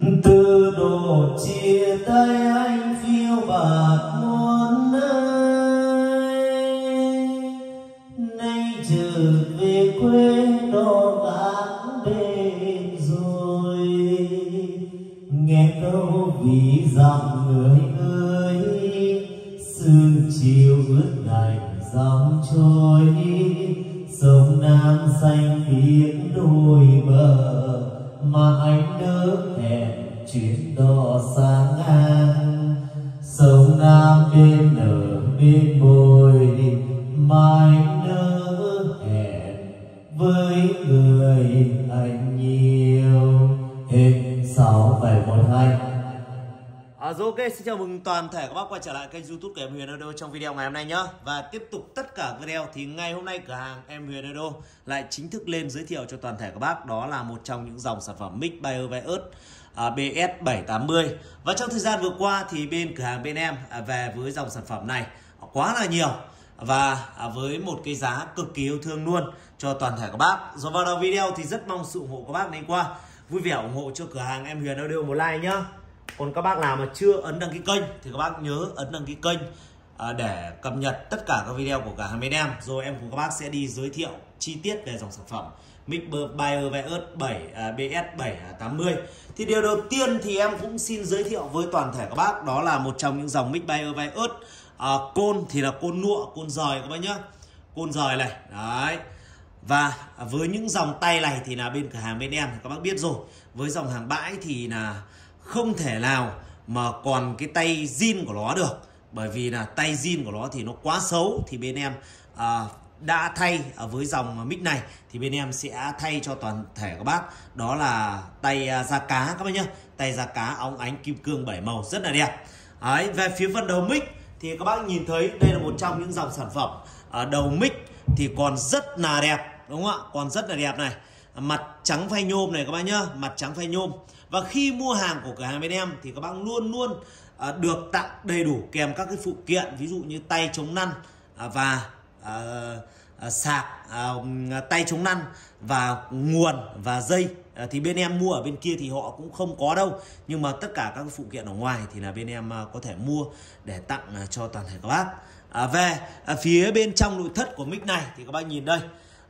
từ đồ chia tay anh phiêu bạt muôn nơi. Nay trở về quê đó gác bên rồi. Nghe câu vì dặm người ơi. Chuyến đò sáng ngang. Sông nam bên nở bên bồi mai nỡ hẹn với người anh nhiều. Hết sáu bảy một hai. À, rồi ok, xin chào mừng toàn thể các bác quay trở lại kênh youtube của em Huyền Audio trong video ngày hôm nay nhá. Và tiếp tục tất cả video thì ngày hôm nay cửa hàng em Huyền Audio lại chính thức lên giới thiệu cho toàn thể các bác. Đó là một trong những dòng sản phẩm mic Bayer Vios à, BS780 Và trong thời gian vừa qua thì bên cửa hàng bên em à, về với dòng sản phẩm này quá là nhiều. Và à, với một cái giá cực kỳ yêu thương luôn cho toàn thể các bác. Rồi vào đầu video thì rất mong sự ủng hộ các bác đi qua. Vui vẻ ủng hộ cho cửa hàng em Huyền Audio một like nhá. Còn các bác nào mà chưa ấn đăng ký kênh thì các bác nhớ ấn đăng ký kênh à, để cập nhật tất cả các video của cả hàng bên em. Rồi em cùng các bác sẽ đi giới thiệu chi tiết về dòng sản phẩm mic Bayer Vios 7 à, BS 780 à, thì điều đầu tiên thì em cũng xin giới thiệu với toàn thể các bác đó là một trong những dòng mic Bayer Vios à, côn thì là côn nụa côn rời các bác nhá. Côn rời này đấy. Và với những dòng tay này thì là bên cửa hàng bên em các bác biết rồi. Với dòng hàng bãi thì là không thể nào mà còn cái tay zin của nó được. Bởi vì là tay zin của nó thì nó quá xấu thì bên em à, đã thay ở với dòng mic này thì bên em sẽ thay cho toàn thể các bác. Đó là tay à, da cá các bác nhá. Tay da cá óng ánh kim cương bảy màu rất là đẹp. Đấy, về phía phần đầu mic thì các bác nhìn thấy đây là một trong những dòng sản phẩm ở đầu mic thì còn rất là đẹp đúng không ạ? Còn rất là đẹp này. Mặt trắng phay nhôm này các bác nhá mặt trắng phay nhôm. Và khi mua hàng của cửa hàng bên em thì các bác luôn luôn à, được tặng đầy đủ kèm các cái phụ kiện ví dụ như tay chống năn à, và Ờ, ờ, sạc ờ, tay chống năn và nguồn và dây. Thì bên em mua ở bên kia thì họ cũng không có đâu. Nhưng mà tất cả các phụ kiện ở ngoài thì là bên em có thể mua để tặng cho toàn thể các bác. À, về à, phía bên trong nội thất của mic này thì các bác nhìn đây.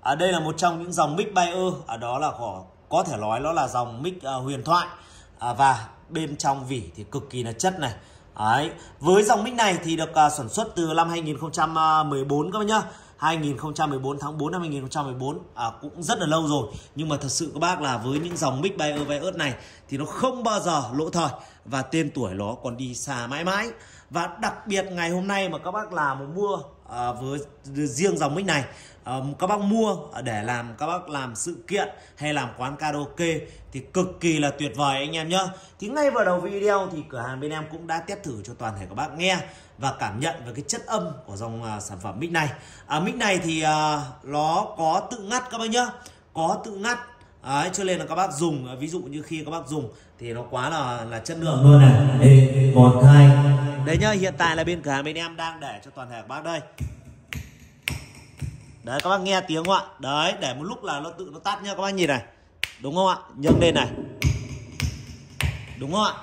À, đây là một trong những dòng mic Bayer. Ở đó là có có thể nói nó là dòng mic uh, huyền thoại. À, và bên trong vỉ thì cực kỳ là chất này. Đấy. với dòng mic này thì được uh, sản xuất từ năm 2014 các bác nhá. 2014 tháng 4 năm 2014 à, cũng rất là lâu rồi. Nhưng mà thật sự các bác là với những dòng mic Bayer Vios này thì nó không bao giờ lỗ thời và tên tuổi nó còn đi xa mãi mãi và đặc biệt ngày hôm nay mà các bác làm mà mua à, với riêng dòng mic này à, các bác mua để làm các bác làm sự kiện hay làm quán karaoke thì cực kỳ là tuyệt vời anh em nhá. Thì ngay vào đầu video thì cửa hàng bên em cũng đã test thử cho toàn thể các bác nghe và cảm nhận về cái chất âm của dòng à, sản phẩm mic này. À, mic này thì à, nó có tự ngắt các bác nhá. Có tự ngắt. Đấy, cho nên là các bác dùng ví dụ như khi các bác dùng thì nó quá là là chất lượng. Luôn này Ê, một hai đấy nhá hiện tại là bên cửa hàng bên em đang để cho toàn thể các bác đây. Đấy các bác nghe tiếng không ạ? Đấy để một lúc là nó tự nó tắt nhá các bác nhìn này. Đúng không ạ? Nhấc lên này. Đúng không ạ?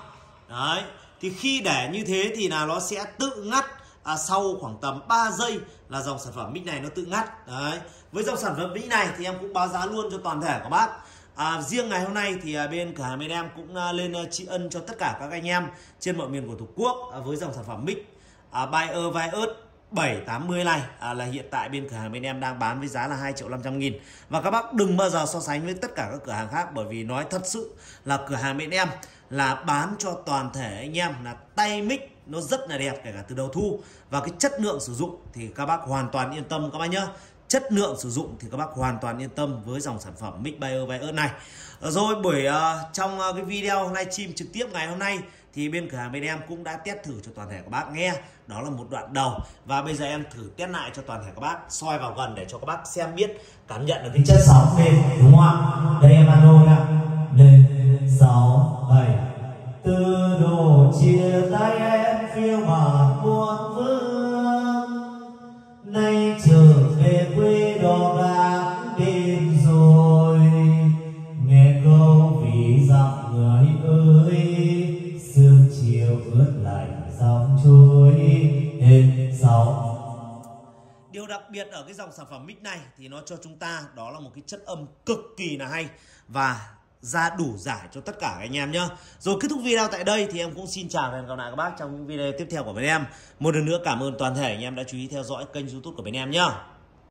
Đấy thì khi để như thế thì là nó sẽ tự ngắt à, sau khoảng tầm 3 giây là dòng sản phẩm mic này nó tự ngắt. Đấy với dòng sản phẩm mic này thì em cũng báo giá luôn cho toàn thể các bác. À, riêng ngày hôm nay thì à, bên cửa hàng bên em cũng à, lên à, tri ân cho tất cả các anh em trên mọi miền của tổ quốc với dòng sản phẩm mic à, Bayer Virus 780 này à, là hiện tại bên cửa hàng bên em đang bán với giá là 2 triệu 500 nghìn. Và các bác đừng bao giờ so sánh với tất cả các cửa hàng khác bởi vì nói thật sự là cửa hàng bên em là bán cho toàn thể anh em là tay mic nó rất là đẹp kể cả từ đầu thu. Và cái chất lượng sử dụng thì các bác hoàn toàn yên tâm các bác nhá chất lượng sử dụng thì các bác hoàn toàn yên tâm với dòng sản phẩm mic Bayer Vios này. Ờ, rồi buổi uh, trong uh, cái video livestream trực tiếp ngày hôm nay thì bên cửa hàng bên em cũng đã test thử cho toàn thể các bác nghe. Đó là một đoạn đầu. Và bây giờ em thử test lại cho toàn thể các bác soi vào gần để cho các bác xem biết cảm nhận được cái chất sóng mềm đúng không ạ? Đây em alo nha. chuối thêm sáu Điều đặc biệt ở cái dòng sản phẩm mic này thì nó cho chúng ta đó là một cái chất âm cực kỳ là hay và ra đủ giải cho tất cả các anh em nhé Rồi kết thúc video tại đây thì em cũng xin chào và hẹn gặp lại các bác trong những video tiếp theo của bên em. Một lần nữa cảm ơn toàn thể anh em đã chú ý theo dõi kênh youtube của bên em nhé